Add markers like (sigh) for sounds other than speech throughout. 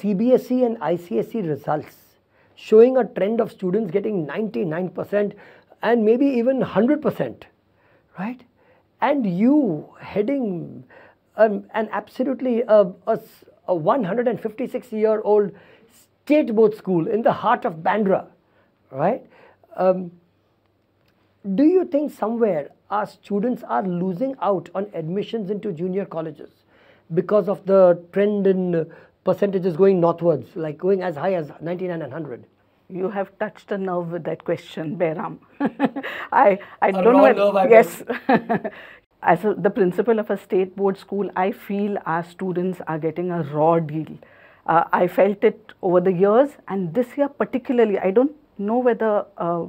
CBSE and ICSE results showing a trend of students getting 99% and maybe even 100%, right? And you heading um, an absolutely uh, a, a 156 year old state board school in the heart of Bandra, right? Um, do you think somewhere our students are losing out on admissions into junior colleges because of the trend in percentages going northwards, like going as high as 99 and 100? You have touched a nerve with that question, Behram. (laughs) I, I don't know. Nerve, yes. (laughs) as a, the principal of a state board school, I feel our students are getting a raw deal. Uh, I felt it over the years, and this year particularly, I don't know whether uh,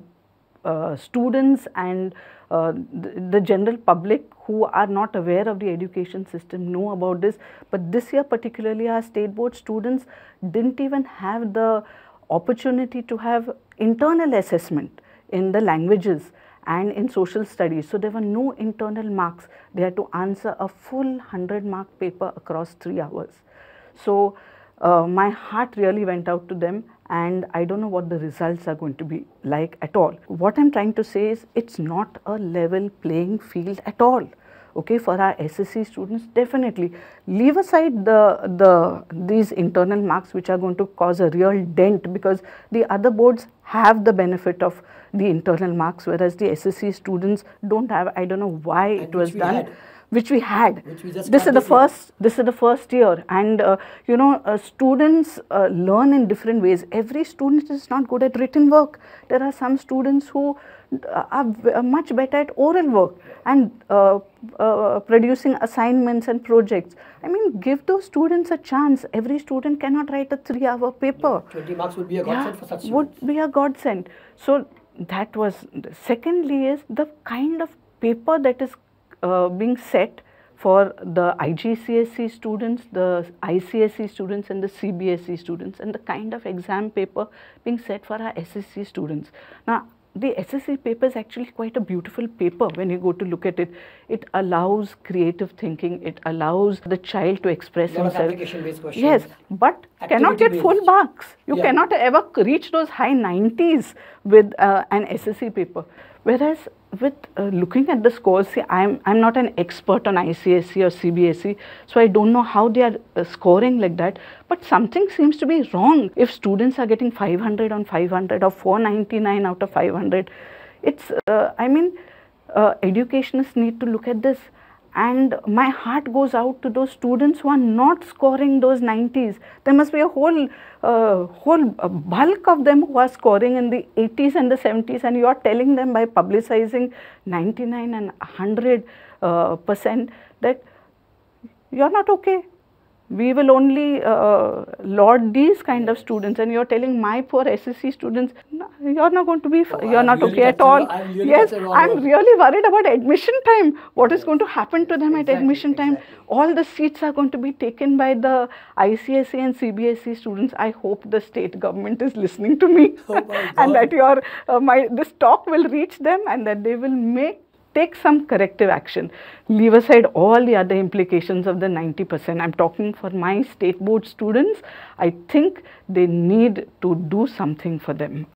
uh, students and uh, the, the, general public who are not aware of the education system know about this. But this year particularly our state board students didn't even have the opportunity to have internal assessment in the languages and in social studies. So there were no internal marks. They had to answer a full 100 mark paper across three hours. So uh, my heart really went out to them and I don't know what the results are going to be like at all. What I'm trying to say is it's not a level playing field at all. Okay, for our SSC students, definitely leave aside the the these internal marks which are going to cause a real dent because the other boards have the benefit of the internal marks, whereas the SSC students don't have. I don't know why and it was done. Had which we had. Which we this is the first. This is the first year, and uh, you know, uh, students uh, learn in different ways. Every student is not good at written work. There are some students who uh, are much better at oral work and uh, uh, producing assignments and projects. I mean, give those students a chance. Every student cannot write a three-hour paper. Yeah, 20 marks would be a godsend yeah, for such students. Would be a godsend. So that was. Secondly, is the kind of paper that is uh, being set for the IGCSE students, the ICSE students and the CBSE students and the kind of exam paper being set for our SSC students. Now, the SSC paper is actually quite a beautiful paper when you go to look at it. It allows creative thinking, it allows the child to express himself. Yes, but Activity cannot get based. full marks. You yeah. cannot ever reach those high 90s with uh, an SSC paper. Whereas with uh, looking at the scores, see, I'm, I'm not an expert on ICSE or CBSE, so I don't know how they are uh, scoring like that. But something seems to be wrong if students are getting 500 on 500 or 499 out of 500. It's, uh, I mean, uh, educationists need to look at this and my heart goes out to those students who are not scoring those 90s. There must be a whole, uh, whole bulk of them who are scoring in the 80s and the 70s and you are telling them by publicizing 99 and 100 uh, percent that you are not okay we will only uh, laud these kind of students and you're telling my poor SSC students, no, you're not going to be, oh, you're I'm not really okay at all. I'm really yes, I'm really worried about admission time. What is going to happen to them exactly, at admission time? Exactly. All the seats are going to be taken by the ICSE and CBSE students. I hope the state government is listening to me oh (laughs) and that your, uh, my, this talk will reach them and that they will make take some corrective action. Leave aside all the other implications of the 90%. I'm talking for my state board students. I think they need to do something for them.